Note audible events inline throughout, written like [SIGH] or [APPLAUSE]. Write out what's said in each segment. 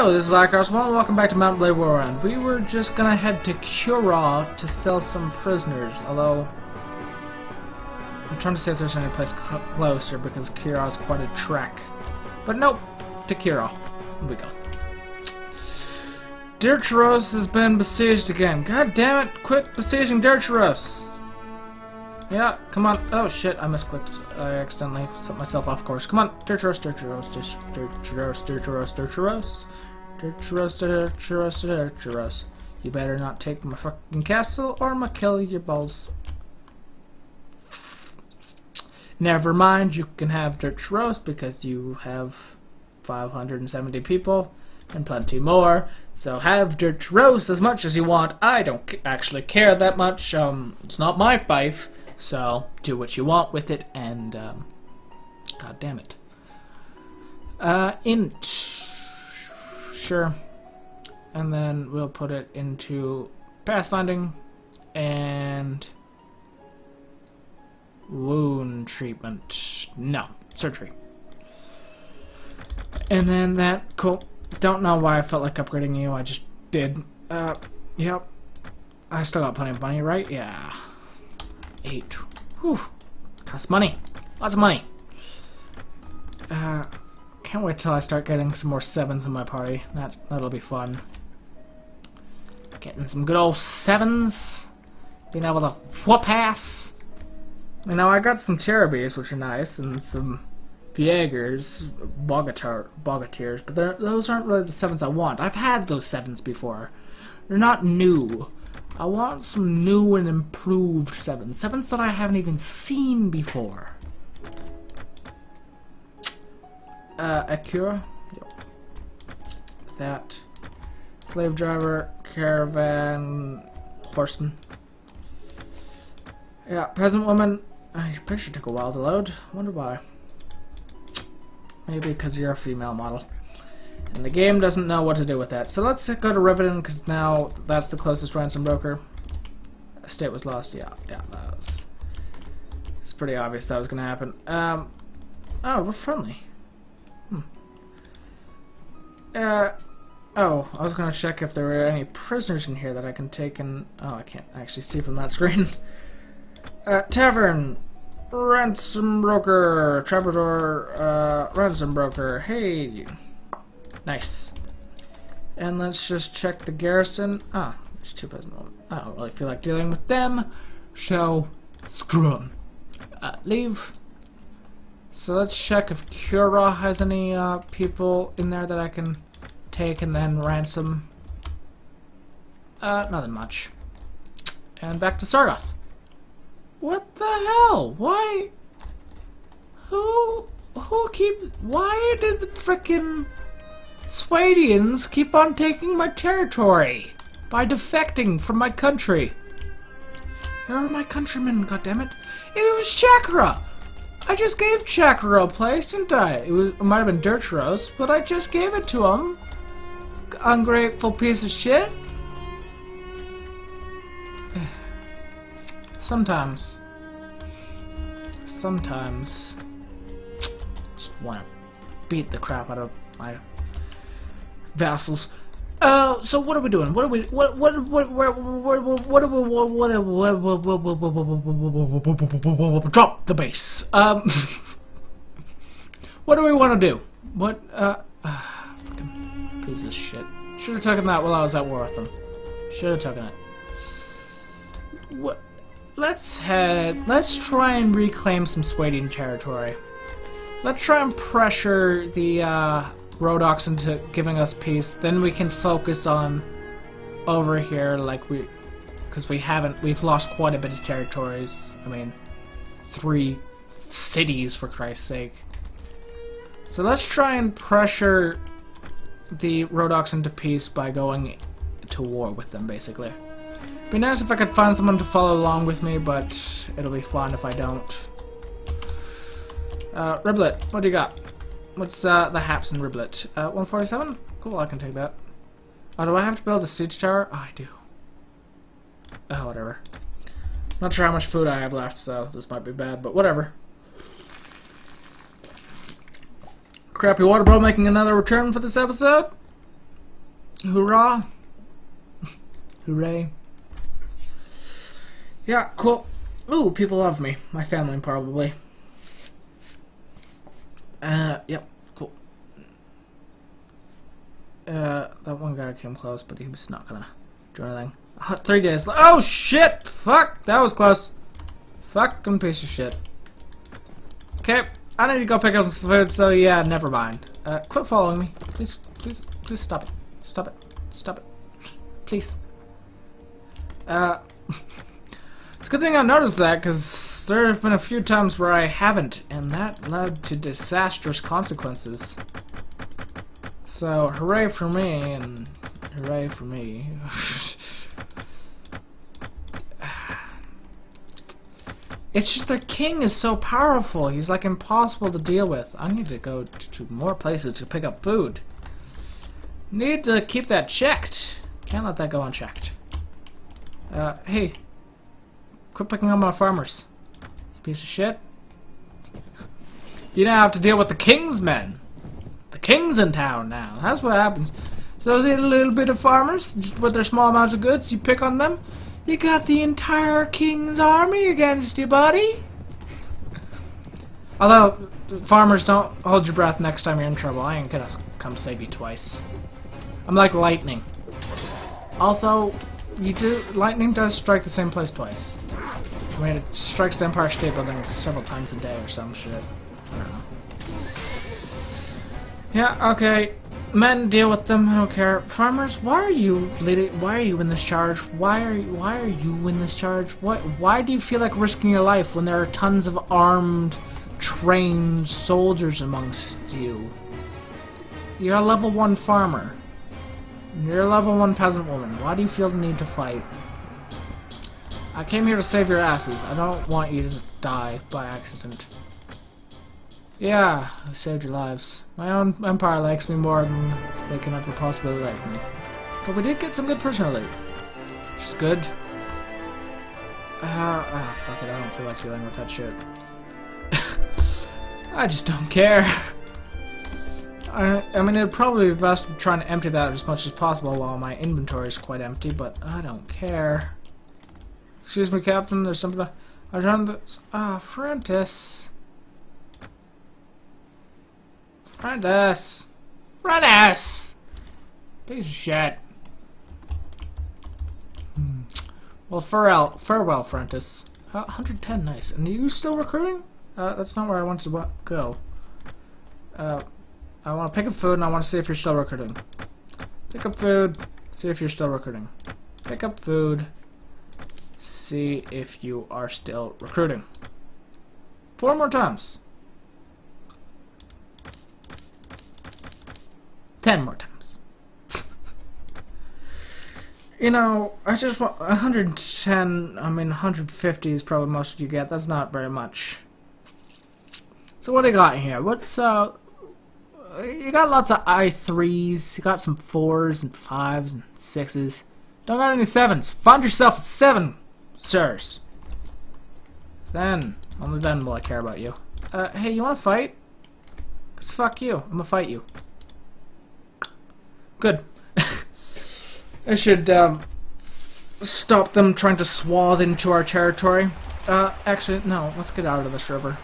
Hello, this is Hikros One. Welcome back to Mount Blade Warband. We were just gonna head to Curaw to sell some prisoners, although I'm trying to see if there's any place cl closer because Curaw is quite a trek. But nope, to Curaw. Here we go. Dircharos has been besieged again. God damn it! Quit besieging Dircharos! Yeah, come on. Oh shit, I misclicked. I accidentally set myself off course. Come on, Dircharos, Dircharos, Dircharos, Dircharos, Dircharos, Dircharos, Dircharos, Dircharos. You better not take my fucking castle or I'ma kill your balls. Never mind, you can have Dircharos because you have 570 people and plenty more. So have Dircharos as much as you want. I don't actually care that much. Um, it's not my fief. So do what you want with it, and um, god damn it. Uh, int, sure, and then we'll put it into pathfinding and wound treatment. No, surgery. And then that, cool. Don't know why I felt like upgrading you, I just did. Uh, yep. I still got plenty of money, right? Yeah. Eight. Whew. Costs money. Lots of money. Uh, can't wait till I start getting some more sevens in my party. That that'll be fun. Getting some good old sevens. Being able to whoop ass. You know, I got some cherubies, which are nice, and some Jaegers, Bogatiers, but those aren't really the sevens I want. I've had those sevens before. They're not new. I want some new and improved sevens. Sevens that I haven't even seen before. Uh. Yep. That. Slave driver, caravan, horseman. Yeah, peasant woman. I pretty sure took a while to load. Wonder why. Maybe because you're a female model. And the game doesn't know what to do with that. So let's go to Rivendell, because now that's the closest ransom broker. Estate was lost. Yeah, yeah, that was... It's pretty obvious that was going to happen. Um, oh, we're friendly. Uh, oh, I was to check if there were any prisoners in here that I can take and... Oh, I can't actually see from that screen. [LAUGHS] uh, tavern. Ransom broker. Troubadour. Uh, ransom broker. Hey. Nice. And let's just check the garrison. Ah, it's two present. I don't really feel like dealing with them, so screw them. Uh, leave. So let's check if Curaw has any uh, people in there that I can take and then ransom. Uh, nothing much. And back to Sargoth. What the hell? Why? Who? Who keep? Why did the frickin' Swadians keep on taking my territory by defecting from my country. Here are my countrymen, goddammit. It was Chakra! I just gave Chakra a place, didn't I? It, was, it might have been Dirtros, but I just gave it to him ungrateful piece of shit? Sometimes. Sometimes. Just wanna beat the crap out of my vassals. Uh, so what are we doing? What are we? What what what where what what what are we? What what what drop the bass. Um, what do we want to do? What uh piece of shit. Should have taken that while I was at war with them. Should have taken it. What? Let's head. Let's try and reclaim some Swadian territory. Let's try and pressure the uh, Rhodoks into giving us peace, then we can focus on over here, like we, because we haven't, we've lost quite a bit of territories. I mean, three cities for Christ's sake. So let's try and pressure the Rhodoks into peace by going to war with them, basically. Be nice if I could find someone to follow along with me, but it'll be fun if I don't. Uh, Riblet, what do you got? What's uh, the Haps and Riblet? Uh, 147? Cool, I can take that. Oh, do I have to build a siege tower? Oh, I do. Oh, whatever. Not sure how much food I have left, so this might be bad, but whatever. Crappy Water Bro making another return for this episode. Hoorah! [LAUGHS] Hooray. Yeah, cool. Ooh, people love me. My family, probably. Uh, yep, cool. Uh, that one guy came close, but he was not gonna do anything. Uh, three days. Oh shit! Fuck! That was close. Fucking piece of shit. Okay, I need to go pick up some food, so yeah, never mind. Uh, quit following me. Please, please, please stop it. Stop it. Stop it. [LAUGHS] Please. Uh, [LAUGHS] it's a good thing I noticed that, because there have been a few times where I haven't, and that led to disastrous consequences. So, hooray for me, and hooray for me. [LAUGHS] It's just their king is so powerful. He's like impossible to deal with. I need to go to more places to pick up food. Need to keep that checked. Can't let that go unchecked. Uh, hey. Quit picking on my farmers. Piece of shit. You now have to deal with the king's men. The king's in town now. That's what happens. So those little bit of farmers, just with their small amounts of goods, you pick on them, you got the entire king's army against you, buddy. Although, farmers, don't hold your breath next time you're in trouble. I ain't gonna come save you twice. I'm like lightning. Although, you do, lightning does strike the same place twice. I mean, it strikes the Empire State Building several times a day or some shit. I don't know. Yeah, okay. Men deal with them. I don't care. Farmers, why are you? Why are you in this charge? Why are you, why are you in this charge? What? Why do you feel like risking your life when there are tons of armed, trained soldiers amongst you? You're a level one farmer. You're a level one peasant woman. Why do you feel the need to fight? I came here to save your asses. I don't want you to die by accident. Yeah, I saved your lives. My own empire likes me more than they can ever possibly like me. But we did get some good prisoner loot. Which is good. Uh, oh, fuck it, I don't feel like dealing with that shit. [LAUGHS] I just don't care. I, I mean, it'd probably be best trying to empty that as much as possible while my inventory is quite empty, but I don't care. Excuse me, Captain, there's something... I found this... Ah, oh, Prentice! Prentice! Piece of shit. Hmm. Well, farewell, farewell, Firentis. Uh, 110, nice. And are you still recruiting? Uh, that's not where I wanted to go. Uh, I want to pick up food and I want to see if you're still recruiting. Pick up food, see if you're still recruiting. Pick up food, see if you are still recruiting. Four more times. Ten more times. [LAUGHS] you know, I just want 110, I mean 150 is probably most you get. That's not very much. So what do you got here? What's, uh, you got lots of i3s, you got some 4s and 5s and 6s. Don't got any 7s. Find yourself a 7, sirs. Then, only then will I care about you. Uh, hey, you wanna fight? Cause fuck you, I'm gonna fight you. Good. I should um, stop them trying to swath into our territory. Uh, actually, no. Let's get out of this river.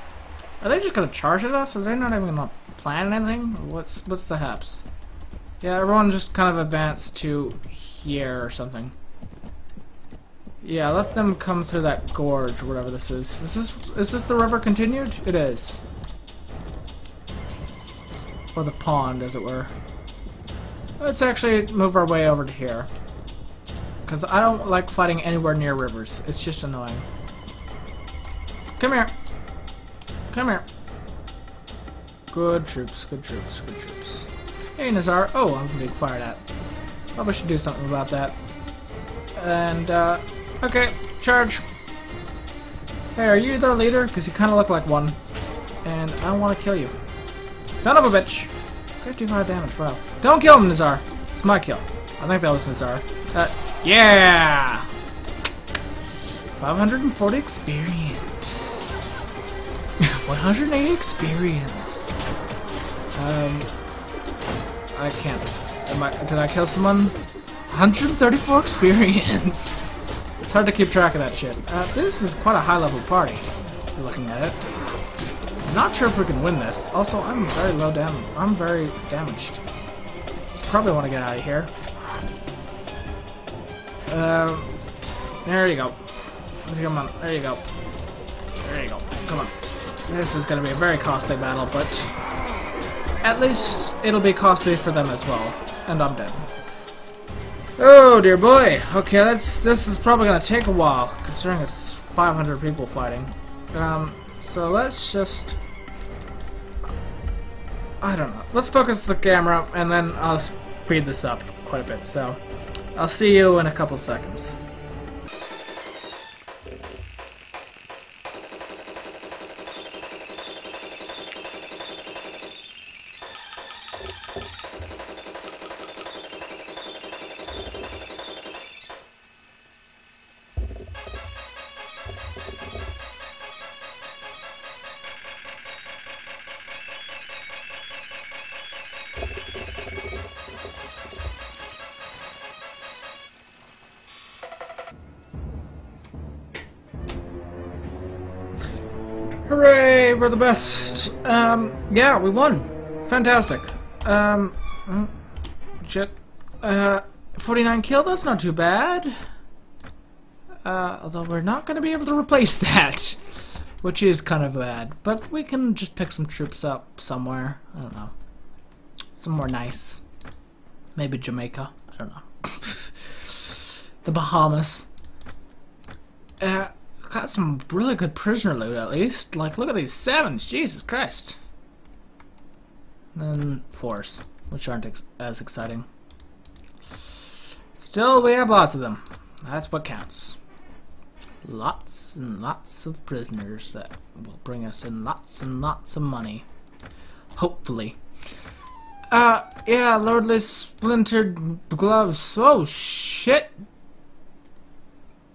Are they just gonna charge at us? Are they not even gonna plan anything? what's what's the haps? Yeah, everyone just kind of advance to here or something. Yeah, let them come through that gorge or whatever this is. Is this is this the river continued? It is. Or the pond, as it were. Let's actually move our way over to here. Because I don't like fighting anywhere near rivers. It's just annoying. Come here. Come here. Good troops, good troops, good troops. Hey, Nizar. Oh, I'm being fired at. Probably should do something about that. And, uh, okay, charge. Hey, are you their leader? Because you kind of look like one. And I want to kill you. Son of a bitch. 55 damage, wow. Don't kill him, Nizar. It's my kill. I think that was Nizar. Uh, yeah! 540 experience. [LAUGHS] 180 experience. Um, I can't. I, did I kill someone? 134 experience. [LAUGHS] it's hard to keep track of that shit. Uh, this is quite a high level party. You're looking at it. Not sure if we can win this. Also, I'm very low down. I'm very damaged. Probably want to get out of here. Um, there you go. Come on, there you go. There you go. Come on. This is going to be a very costly battle, but at least it'll be costly for them as well. And I'm dead. Oh dear boy. Okay, that's this is probably going to take a while, considering it's 500 people fighting. Um, so let's just... I don't know. Let's focus the camera, and then I'll speed this up quite a bit. So, I'll see you in a couple seconds. We're the best. Um, yeah, we won. Fantastic. Um, mm, shit. Uh, 49 kill, that's not too bad. Uh, although we're not going to be able to [LAUGHS] replace that, which is kind of bad. But we can just pick some troops up somewhere. I don't know. Somewhere nice. Maybe Jamaica. I don't know. [LAUGHS] the Bahamas. Uh, got some really good prisoner loot at least. Like, look at these sevens. Jesus Christ. And then fours, which aren't ex as exciting. Still, we have lots of them. That's what counts. Lots and lots of prisoners that will bring us in lots and lots of money. Hopefully. Uh, yeah, Lordly Splintered Gloves. Oh, shit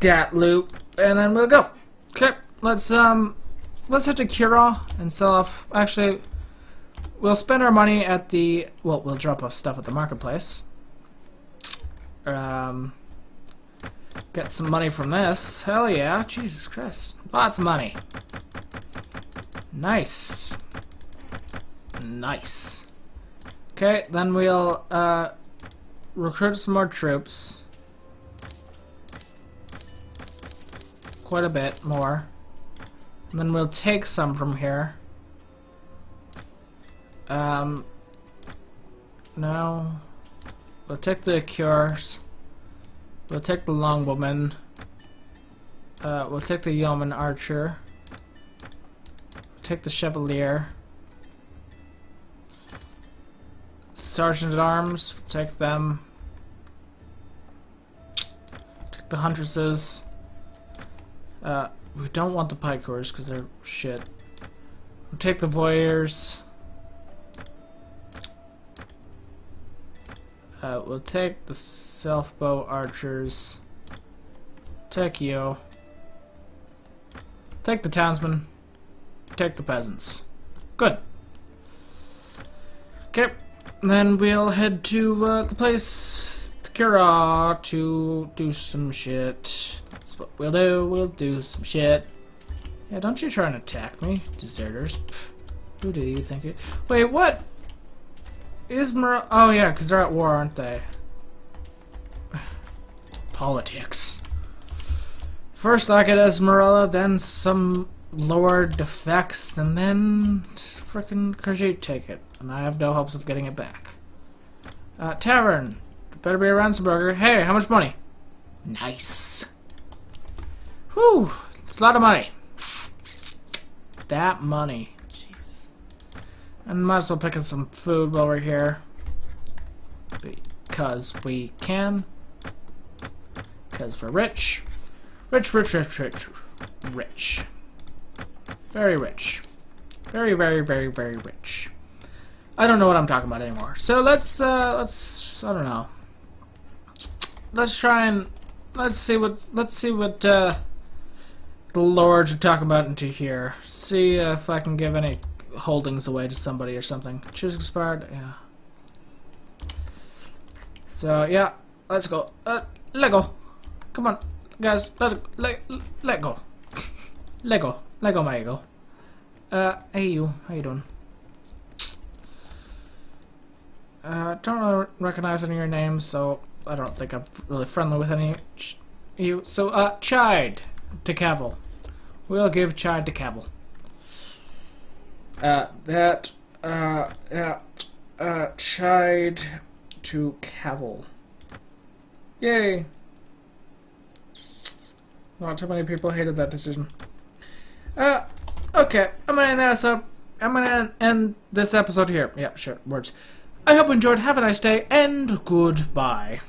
Dat loop, and then we'll go. Okay, let's um, let's head to Kira and sell off. Actually, we'll spend our money at the. Well, we'll drop off stuff at the marketplace. Um, get some money from this. Hell yeah! Jesus Christ, lots of money. Nice. Nice. Okay, then we'll uh, recruit some more troops. Quite a bit more. And then we'll take some from here. Um, no. We'll take the cures. We'll take the longwoman. Uh, we'll take the yeoman archer. We'll take the chevalier. Sergeant at arms. We'll take them. Take the huntresses. Uh, we don't want the pikers because they're shit. We'll take the voyeurs. Uh, we'll take the self-bow archers. Take you. Take the townsmen. Take the peasants. Good. Okay, then we'll head to uh, the place, Kira, to do some shit That's what we'll do. We'll do some shit. Yeah, don't you try and attack me, deserters. Pff, who do you think it... Wait, what? Ismar... Oh, yeah, because they're at war, aren't they? [SIGHS] Politics. First I get Ismirala, then some lower defects, and then frickin' Khajiit take it. And I have no hopes of getting it back. Uh, tavern. Better be a ransom broker. Hey, how much money? Nice. Whew, it's a lot of money. That money. Jeez. And might as well pick up some food while we're here. Because we can. Because we're rich. Rich, rich, rich, rich. Rich. Very rich. Very, very, very, very rich. I don't know what I'm talking about anymore. So let's, uh, let's, I don't know. Let's try and, let's see what, let's see what, uh, the lords are talking about into here. See if I can give any holdings away to somebody or something. Choose expired, yeah. So, yeah, let's go. Uh, let go. Come on, guys, let, let, let go. [LAUGHS] let go. Let go, my ego. Uh, hey you, how you doing? Uh, don't really recognize any of your names, so I don't think I'm really friendly with any you. So, uh, Chide to Cavil. We'll give Chide to Cavil. Uh, that, uh, that, uh, Chide to Cavil. Yay! Not too many people hated that decision. Uh, okay, I'm gonna end this up. I'm gonna end this episode here. Yeah, sure, words. I hope you enjoyed. Have a nice day, and goodbye.